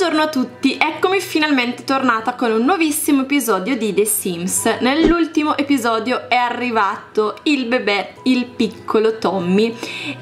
Buongiorno a tutti, eccomi finalmente tornata con un nuovissimo episodio di The Sims. Nell'ultimo episodio è arrivato il bebè, il piccolo Tommy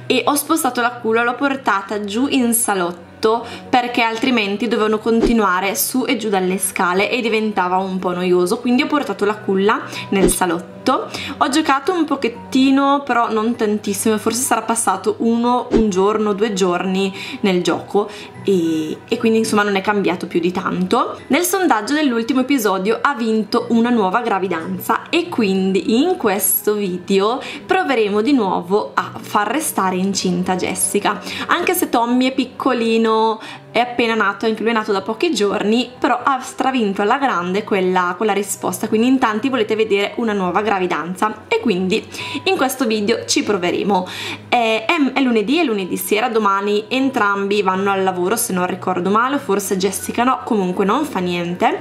e ho spostato la culla, l'ho portata giù in salotto perché altrimenti dovevano continuare su e giù dalle scale e diventava un po' noioso quindi ho portato la culla nel salotto ho giocato un pochettino però non tantissimo forse sarà passato uno, un giorno, due giorni nel gioco e, e, quindi insomma non è cambiato più di tanto. Nel sondaggio dell'ultimo episodio ha vinto una nuova gravidanza e quindi in questo video proveremo di nuovo a far restare incinta Jessica. Anche se Tommy è piccolino, è appena nato, anche lui è nato da pochi giorni, però ha stravinto alla grande quella, quella risposta, quindi in tanti volete vedere una nuova gravidanza e quindi in questo video ci proveremo. È, è, è lunedì, è lunedì sera, domani entrambi vanno al lavoro se non ricordo male, forse Jessica no, comunque non fa niente.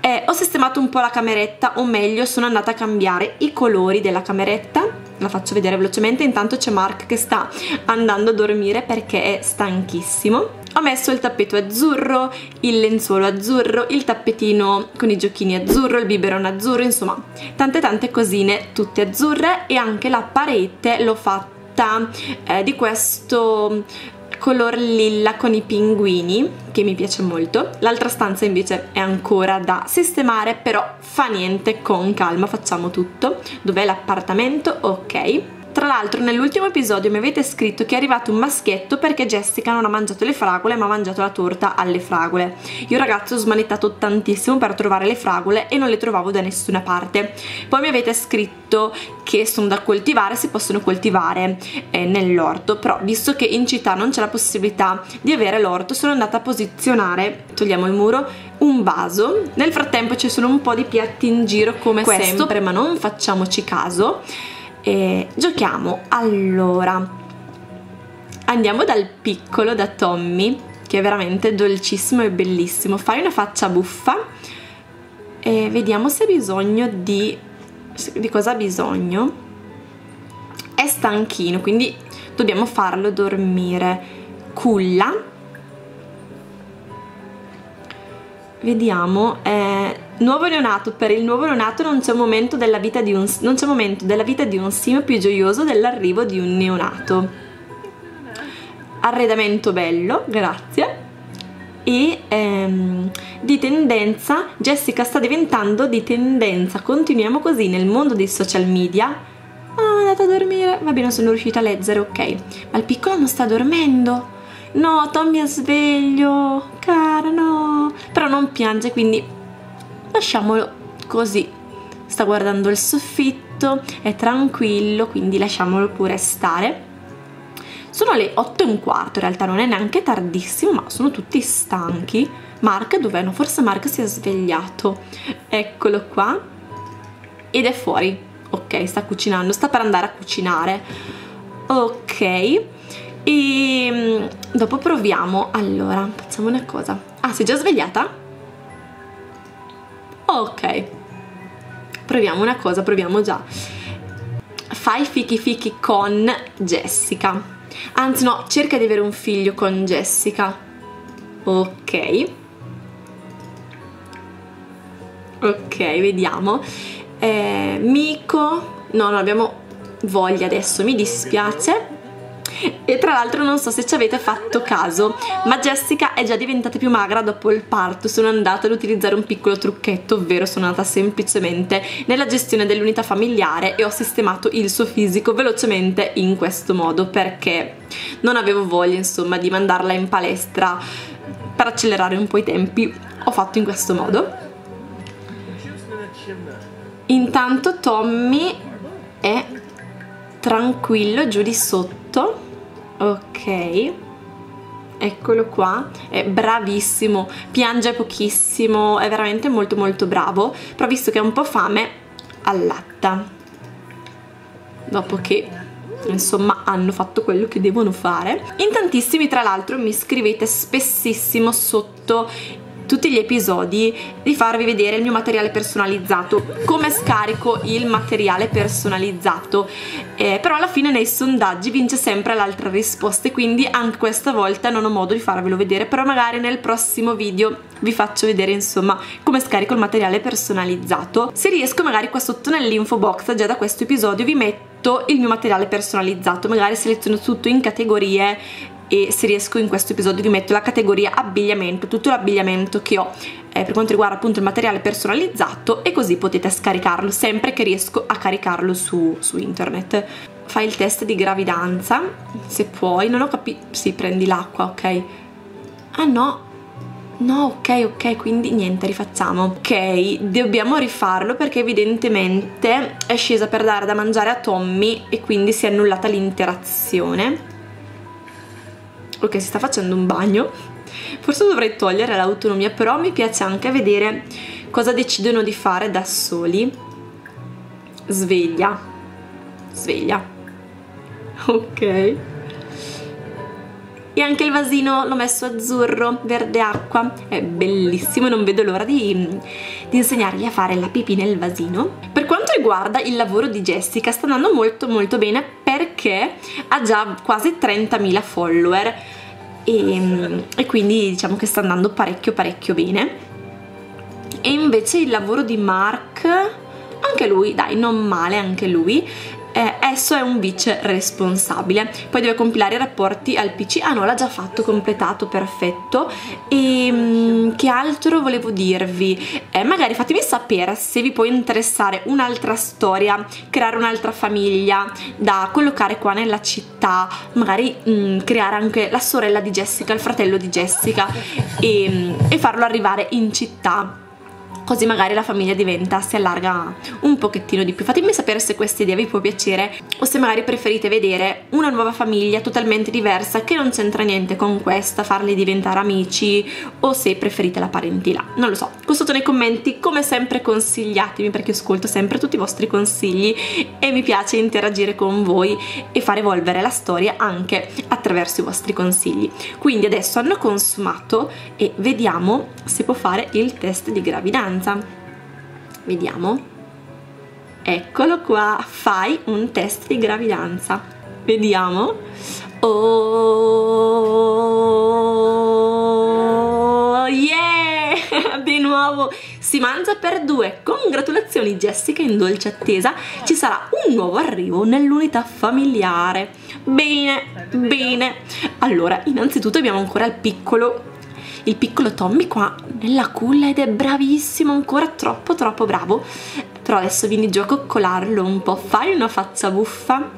Eh, ho sistemato un po' la cameretta, o meglio sono andata a cambiare i colori della cameretta la faccio vedere velocemente intanto c'è Mark che sta andando a dormire perché è stanchissimo ho messo il tappeto azzurro, il lenzuolo azzurro, il tappetino con i giochini azzurro, il biberon azzurro, insomma tante tante cosine tutte azzurre e anche la parete l'ho fatta eh, di questo color lilla con i pinguini che mi piace molto. L'altra stanza invece è ancora da sistemare però fa niente con calma facciamo tutto. Dov'è l'appartamento? Ok tra l'altro nell'ultimo episodio mi avete scritto che è arrivato un maschietto perché Jessica non ha mangiato le fragole ma ha mangiato la torta alle fragole. Io ragazzi ho smanettato tantissimo per trovare le fragole e non le trovavo da nessuna parte. Poi mi avete scritto che sono da coltivare, si possono coltivare eh, nell'orto, però visto che in città non c'è la possibilità di avere l'orto sono andata a posizionare, togliamo il muro, un vaso. Nel frattempo ci sono un po' di piatti in giro come Questo, sempre, ma non facciamoci caso e giochiamo. Allora andiamo dal piccolo da Tommy che è veramente dolcissimo e bellissimo. Fai una faccia buffa e vediamo se ha bisogno di di cosa ha bisogno. È stanchino quindi dobbiamo farlo dormire. Culla. Vediamo eh, nuovo neonato per il nuovo neonato non c'è momento della vita di un non c'è momento della vita di un sim più gioioso dell'arrivo di un neonato. Arredamento bello grazie. E ehm, di tendenza Jessica sta diventando di tendenza. Continuiamo così nel mondo dei social media. Ah è andata a dormire. Va bene sono riuscita a leggere ok. Ma il piccolo non sta dormendo. No Tommy è sveglio cara no. Però non piange quindi lasciamolo così. Sta guardando il soffitto è tranquillo quindi lasciamolo pure stare. Sono le 8 e un quarto in realtà non è neanche tardissimo ma sono tutti stanchi. Mark dov'è? No, forse Mark si è svegliato. Eccolo qua. Ed è fuori. Ok sta cucinando sta per andare a cucinare. Ok. E mm, dopo proviamo. Allora facciamo una cosa. Ah sei già svegliata? Ok. Proviamo una cosa proviamo già. Fai fichi fichi con Jessica. Anzi no cerca di avere un figlio con Jessica. Ok. Ok vediamo. Eh, Miko. No non abbiamo voglia adesso mi dispiace e tra l'altro non so se ci avete fatto caso ma Jessica è già diventata più magra dopo il parto. Sono andata ad utilizzare un piccolo trucchetto ovvero sono andata semplicemente nella gestione dell'unità familiare e ho sistemato il suo fisico velocemente in questo modo perché non avevo voglia insomma di mandarla in palestra per accelerare un po' i tempi. Ho fatto in questo modo. Intanto Tommy è tranquillo giù di sotto ok. Eccolo qua. È bravissimo. Piange pochissimo. È veramente molto molto bravo. Però visto che ha un po' fame allatta. Dopo che insomma hanno fatto quello che devono fare. In tantissimi tra l'altro mi scrivete spessissimo sotto tutti gli episodi di farvi vedere il mio materiale personalizzato come scarico il materiale personalizzato. Eh, però alla fine nei sondaggi vince sempre l'altra risposta quindi anche questa volta non ho modo di farvelo vedere però magari nel prossimo video vi faccio vedere insomma come scarico il materiale personalizzato. Se riesco magari qua sotto nell'info box già da questo episodio vi metto il mio materiale personalizzato. Magari seleziono tutto in categorie e se riesco in questo episodio vi metto la categoria abbigliamento, tutto l'abbigliamento che ho eh, per quanto riguarda appunto il materiale personalizzato e così potete scaricarlo sempre che riesco a caricarlo su, su internet. Fai il test di gravidanza, se puoi, non ho capito, sì prendi l'acqua, ok? Ah no, No, ok, ok, quindi niente, rifacciamo. Ok, dobbiamo rifarlo perché evidentemente è scesa per dare da mangiare a Tommy e quindi si è annullata l'interazione ok si sta facendo un bagno. Forse dovrei togliere l'autonomia però mi piace anche vedere cosa decidono di fare da soli. Sveglia. Sveglia. Ok e anche il vasino l'ho messo azzurro, verde acqua, è bellissimo, non vedo l'ora di, di, insegnargli a fare la pipì nel vasino. Per quanto riguarda il lavoro di Jessica sta andando molto molto bene perché ha già quasi 30.000 follower e, e quindi diciamo che sta andando parecchio parecchio bene. E invece il lavoro di Mark, anche lui, dai, non male anche lui, eh, esso è un vice responsabile. Poi deve compilare i rapporti al pc ah no l'ha già fatto completato perfetto. E mm, che altro volevo dirvi? Eh, magari fatemi sapere se vi può interessare un'altra storia creare un'altra famiglia da collocare qua nella città magari mh, mm, creare anche la sorella di Jessica il fratello di Jessica e, mm, e farlo arrivare in città così magari la famiglia diventa, si allarga un pochettino di più. Fatemi sapere se questa idea vi può piacere o se magari preferite vedere una nuova famiglia totalmente diversa che non c'entra niente con questa, farli diventare amici o se preferite la parentela. Non lo so, qua sotto nei commenti come sempre consigliatemi perché ascolto sempre tutti i vostri consigli e mi piace interagire con voi e far evolvere la storia anche attraverso i vostri consigli. Quindi adesso hanno consumato e vediamo se può fare il test di gravidanza gravidanza. Vediamo. Eccolo qua, fai un test di gravidanza. Vediamo. Oh, yeah! Di nuovo si mangia per due. Congratulazioni Jessica, in dolce attesa ci sarà un nuovo arrivo nell'unità familiare. Bene, bene. Allora, innanzitutto abbiamo ancora il piccolo il piccolo Tommy qua nella culla ed è bravissimo, ancora troppo troppo bravo. Però adesso vieni giù a coccolarlo un po', fai una faccia buffa,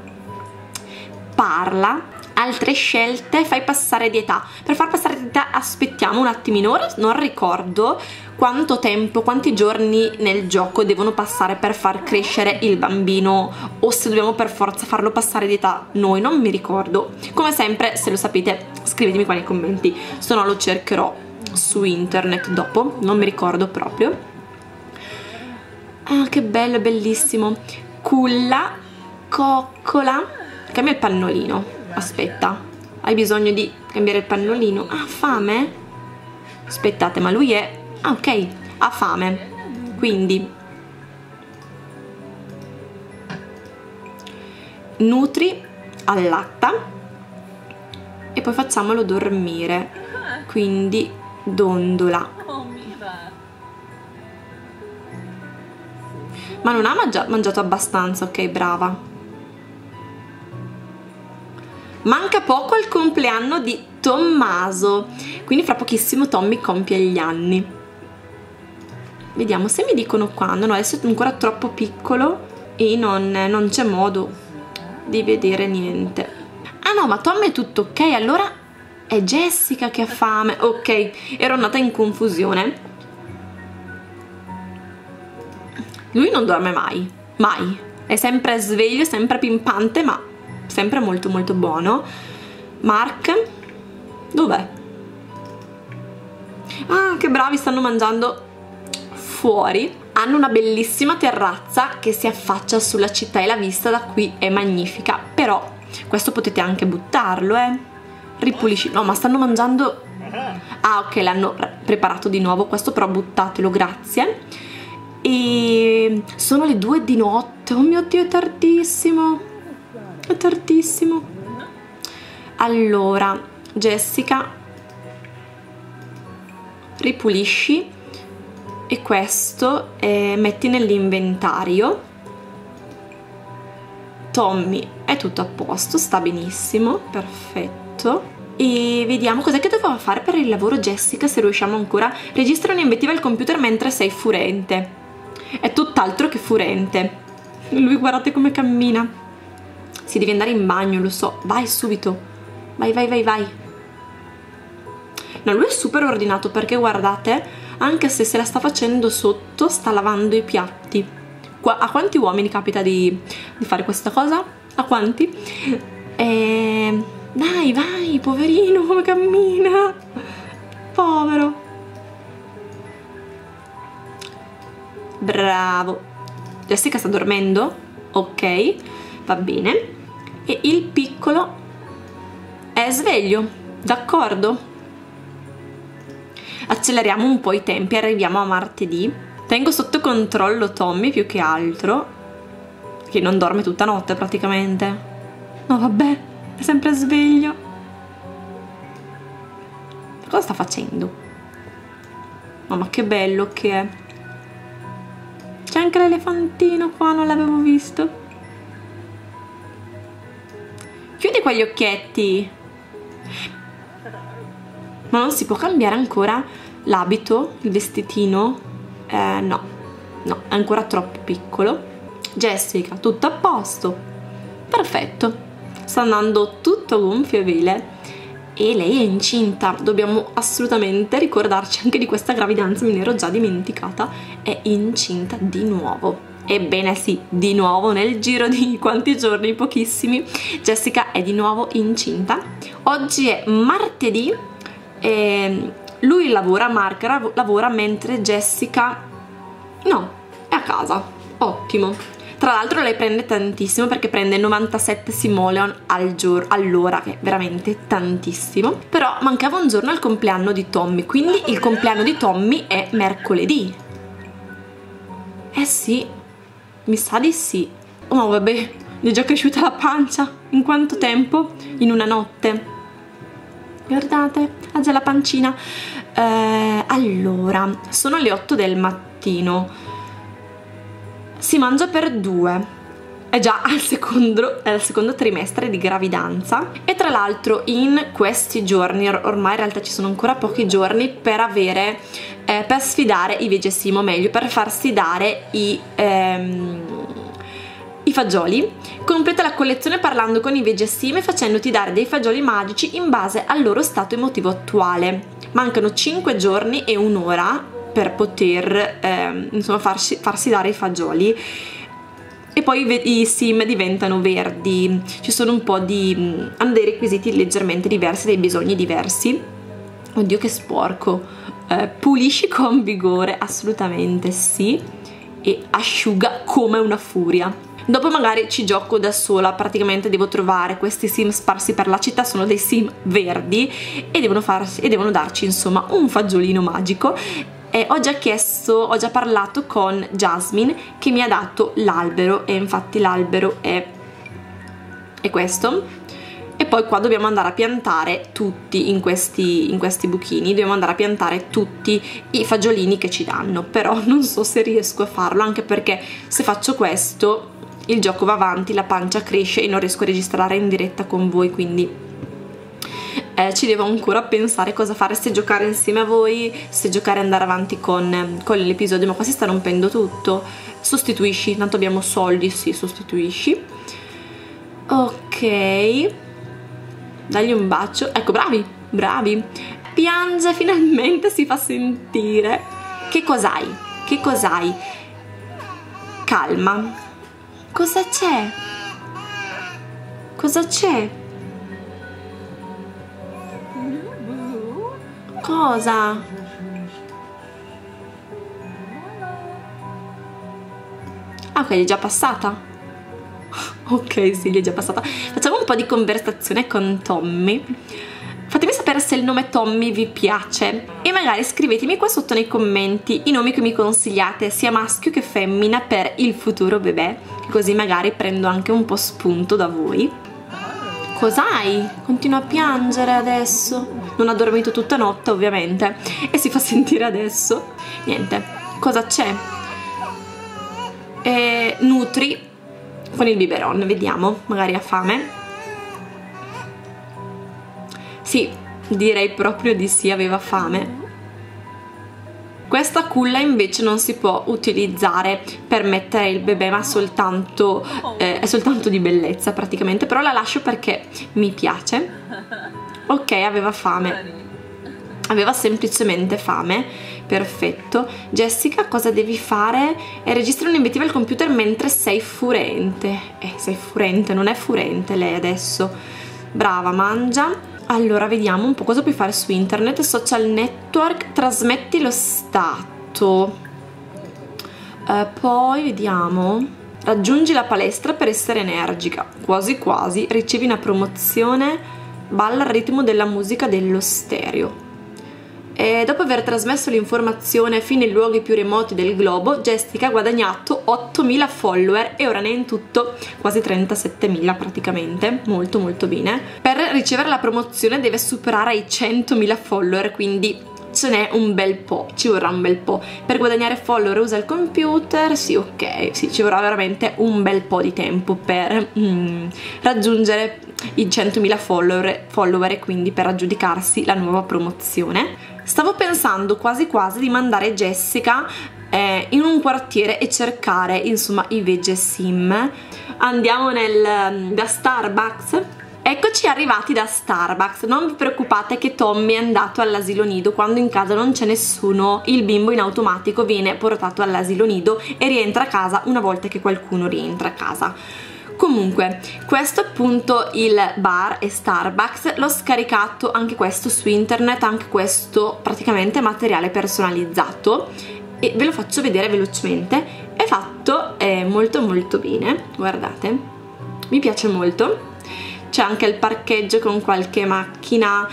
parla, altre scelte, fai passare di età. Per far passare di età aspettiamo un attimino, ora non ricordo quanto tempo, quanti giorni nel gioco devono passare per far crescere il bambino o se dobbiamo per forza farlo passare di età noi, non mi ricordo. Come sempre, se lo sapete, scrivetemi qua nei commenti, se no lo cercherò su internet dopo, non mi ricordo proprio. Ah, che bello, bellissimo. Culla, coccola, cambia il pannolino, aspetta, hai bisogno di cambiare il pannolino? Ha fame? Aspettate, ma lui è... Ah, ok, ha fame, quindi... Nutri, allatta e poi facciamolo dormire, quindi dondola. Ma non ha mangiato abbastanza, ok, brava. Manca poco al compleanno di Tommaso, quindi fra pochissimo Tommy compie gli anni. Vediamo se mi dicono quando, no, adesso è ancora troppo piccolo e non, non c'è modo di vedere niente. Ah no, ma Tommy è tutto ok, allora è Jessica che ha fame. Ok, ero andata in confusione. Lui non dorme mai, mai. È sempre sveglio, sempre pimpante, ma sempre molto molto buono. Mark, dov'è? Ah, che bravi, stanno mangiando fuori. Hanno una bellissima terrazza che si affaccia sulla città e la vista da qui è magnifica. Però questo potete anche buttarlo, eh ripulisci no ma stanno mangiando Ah, ok, l'hanno preparato di nuovo. Questo però buttatelo, grazie. E sono le due di notte. Oh mio Dio, è tardissimo. È tardissimo. Allora, Jessica, ripulisci e questo eh, metti nell'inventario. Tommy è tutto a posto, sta benissimo, perfetto. E vediamo cos'è che doveva fare per il lavoro Jessica se riusciamo ancora. Registra un'invettiva al computer mentre sei furente. È tutt'altro che furente. Lui guardate come cammina. Si deve andare in bagno lo so. Vai subito. Vai vai vai vai. No lui è super ordinato perché guardate anche se se la sta facendo sotto sta lavando i piatti a quanti uomini capita di, di fare questa cosa? a quanti? e dai, vai, poverino, come cammina. Povero. Bravo. Jessica sta dormendo? Ok, va bene. E il piccolo è sveglio, d'accordo? Acceleriamo un po' i tempi, arriviamo a martedì. Tengo sotto controllo Tommy più che altro, che non dorme tutta notte praticamente. No, vabbè, è sempre sveglio. Cosa sta facendo? Mamma che bello che è. C'è anche l'elefantino qua, non l'avevo visto. Chiudi quegli occhietti. Ma non si può cambiare ancora l'abito, il vestitino? Eh, no, no, è ancora troppo piccolo. Jessica, tutto a posto. Perfetto. Sta andando tutto gonfio e vele e lei è incinta, dobbiamo assolutamente ricordarci anche di questa gravidanza, me ne ero già dimenticata, è incinta di nuovo. Ebbene sì, di nuovo nel giro di quanti giorni, pochissimi, Jessica è di nuovo incinta. Oggi è martedì. E lui lavora, Mark lavora mentre Jessica no, è a casa. Ottimo. Tra l'altro lei prende tantissimo perché prende 97 simoleon al giorno, all'ora, che è veramente tantissimo. Però mancava un giorno al compleanno di Tommy, quindi il compleanno di Tommy è mercoledì. Eh sì, mi sa di sì. Oh vabbè, gli è già cresciuta la pancia. In quanto tempo? In una notte. Guardate, ha già la pancina. Eh, allora, sono le 8 del mattino. Si mangia per due. È già al secondo, al secondo, trimestre di gravidanza. E tra l'altro in questi giorni, ormai in realtà ci sono ancora pochi giorni per avere, eh, per sfidare i vegesimo, meglio per farsi dare i, ehm, i fagioli. Completa la collezione parlando con i vegesime e facendoti dare dei fagioli magici in base al loro stato emotivo attuale. Mancano 5 giorni e un'ora per poter eh, insomma farsi, farsi dare i fagioli. E poi i sim diventano verdi. Ci sono un po' di hanno dei requisiti leggermente diversi dei bisogni diversi. Oddio che sporco. Eh, pulisci con vigore assolutamente sì e asciuga come una furia dopo magari ci gioco da sola praticamente devo trovare questi sim sparsi per la città sono dei sim verdi e devono, farsi, e devono darci insomma un fagiolino magico. E ho già chiesto, ho già parlato con Jasmine che mi ha dato l'albero e infatti l'albero è, è questo. E poi qua dobbiamo andare a piantare tutti in questi, in questi buchini dobbiamo andare a piantare tutti i fagiolini che ci danno però non so se riesco a farlo anche perché se faccio questo il gioco va avanti, la pancia cresce e non riesco a registrare in diretta con voi quindi eh, ci devo ancora pensare cosa fare, se giocare insieme a voi, se giocare e andare avanti con, con l'episodio, ma qua si sta rompendo tutto. Sostituisci, tanto abbiamo soldi, sì, sostituisci. Ok. Dagli un bacio. Ecco, bravi, bravi. Piange, finalmente si fa sentire. Che cos'hai? Che cos'hai? Calma. Cosa c'è? Cosa c'è? Cosa? Ah, ok, è già passata? ok, sì, gli è già passata. Facciamo un po' di conversazione con Tommy. Fatemi sapere se il nome Tommy vi piace e magari scrivetemi qua sotto nei commenti i nomi che mi consigliate sia maschio che femmina per il futuro bebè così magari prendo anche un po' spunto da voi Cos'hai? Continua a piangere adesso. Non ha dormito tutta notte, ovviamente. E si fa sentire adesso. Niente. Cosa c'è? Eh, nutri con il biberon, vediamo. Magari ha fame. Sì, direi proprio di sì, aveva fame. Questa culla invece non si può utilizzare per mettere il bebè ma soltanto, eh, è soltanto di bellezza praticamente, però la lascio perché mi piace. Ok, aveva fame. Aveva semplicemente fame, perfetto. Jessica, cosa devi fare? Registra un'invettiva al computer mentre sei furente. Eh, sei furente, non è furente lei adesso. Brava, mangia allora, vediamo un po' cosa puoi fare su internet. Social network, trasmetti lo stato. Uh, poi vediamo. Raggiungi la palestra per essere energica. Quasi quasi. Ricevi una promozione. Balla al ritmo della musica dello stereo. E dopo aver trasmesso l'informazione fino ai luoghi più remoti del globo, Jessica ha guadagnato 8.000 follower e ora ne è in tutto quasi 37.000 praticamente, molto molto bene. Per ricevere la promozione deve superare i 100.000 follower, quindi ce n'è un bel po', ci vorrà un bel po'. Per guadagnare follower usa il computer, sì ok, sì, ci vorrà veramente un bel po' di tempo per mm, raggiungere i 100.000 follower, follower e quindi per aggiudicarsi la nuova promozione. Stavo pensando quasi quasi di mandare Jessica eh, in un quartiere e cercare insomma i vege sim. Andiamo nel, da Starbucks Eccoci arrivati da Starbucks, non vi preoccupate che Tommy è andato all'asilo nido, quando in casa non c'è nessuno il bimbo in automatico viene portato all'asilo nido e rientra a casa una volta che qualcuno rientra a casa. Comunque, questo appunto il bar e Starbucks, l'ho scaricato anche questo su internet, anche questo praticamente materiale personalizzato e ve lo faccio vedere velocemente. È fatto eh, molto molto bene, guardate, mi piace molto. C'è anche il parcheggio con qualche macchina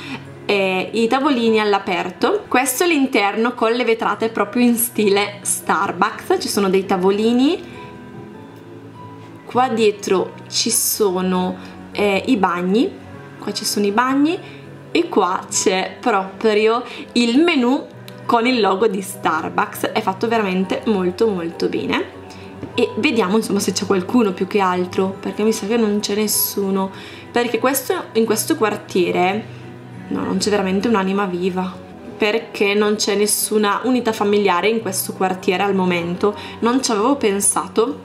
e i tavolini all'aperto. Questo è l'interno con le vetrate proprio in stile Starbucks, ci sono dei tavolini. Qua dietro ci sono eh, i bagni. Qua ci sono i bagni. E qua c'è proprio il menu con il logo di Starbucks. È fatto veramente molto molto bene. E vediamo insomma se c'è qualcuno più che altro perché mi sa che non c'è nessuno perché questo, in questo quartiere no, non c'è veramente un'anima viva. Perché non c'è nessuna unità familiare in questo quartiere al momento. Non ci avevo pensato.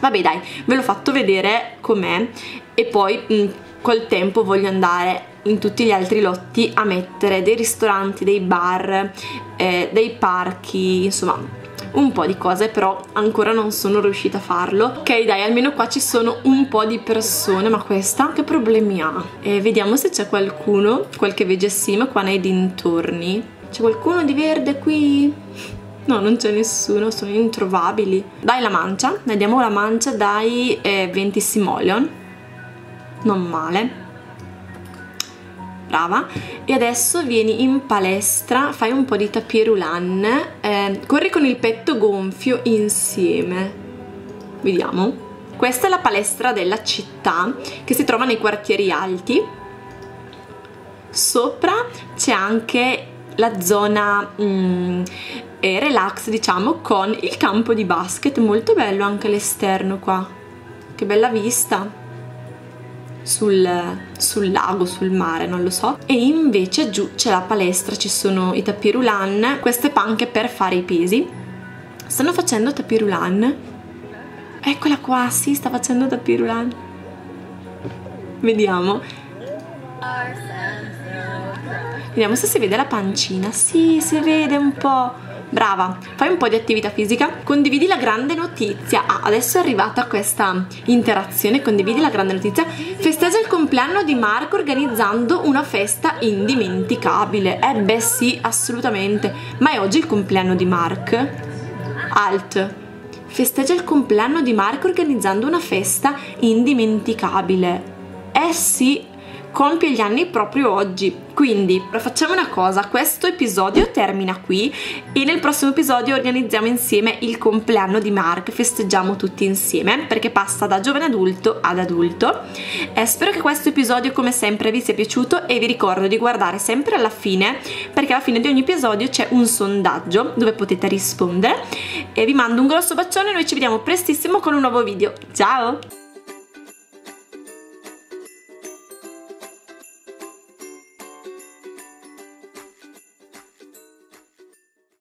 Vabbè dai ve l'ho fatto vedere com'è. E poi mh, mm, col tempo voglio andare in tutti gli altri lotti a mettere dei ristoranti, dei bar, eh, dei parchi, insomma un po' di cose però ancora non sono riuscita a farlo ok dai almeno qua ci sono un po' di persone ma questa che problemi ha e vediamo se c'è qualcuno qualche vegessim qua nei dintorni c'è qualcuno di verde qui? No, non c'è nessuno, sono introvabili. Dai la mancia, vediamo la mancia dai eh, 20 simoleon. Non male. Brava. E adesso vieni in palestra, fai un po' di tapierulan, eh, corri con il petto gonfio insieme. Vediamo. Questa è la palestra della città che si trova nei quartieri alti. Sopra c'è anche la zona mm, e relax diciamo con il campo di basket molto bello anche l'esterno qua che bella vista sul, sul, lago, sul mare, non lo so. E invece giù c'è la palestra, ci sono i tapirulan, queste panche per fare i pesi. Stanno facendo tapirulan. Eccola qua, sì, sta facendo tapirulan. Vediamo. Vediamo se si vede la pancina. Sì, si vede un po'. Brava, fai un po' di attività fisica, condividi la grande notizia. Ah, adesso è arrivata questa interazione, condividi la grande notizia. Festeggia il compleanno di Marco organizzando una festa indimenticabile. Eh beh sì, assolutamente. Ma è oggi il compleanno di Mark? Alt. Festeggia il compleanno di Marco organizzando una festa indimenticabile. Eh sì, compie gli anni proprio oggi. Quindi facciamo una cosa, questo episodio termina qui e nel prossimo episodio organizziamo insieme il compleanno di Mark, festeggiamo tutti insieme perché passa da giovane adulto ad adulto. Eh, spero che questo episodio come sempre vi sia piaciuto e vi ricordo di guardare sempre alla fine perché alla fine di ogni episodio c'è un sondaggio dove potete rispondere e vi mando un grosso bacione, noi ci vediamo prestissimo con un nuovo video. Ciao!